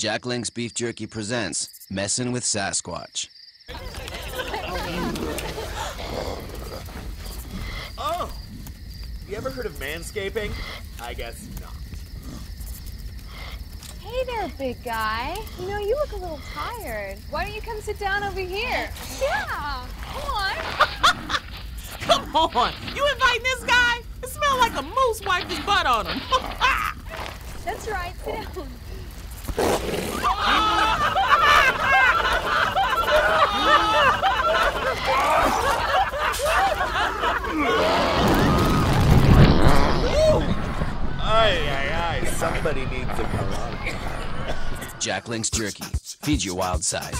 Jack Link's Beef Jerky presents Messin' with Sasquatch. Oh! You ever heard of manscaping? I guess not. Hey there, big guy. You know, you look a little tired. Why don't you come sit down over here? Yeah, come on. Come on, you inviting this guy? It smells like a moose wiped his butt on him. That's right, sit down. Somebody needs a. Jack Link's Jerky. Feed your wild side.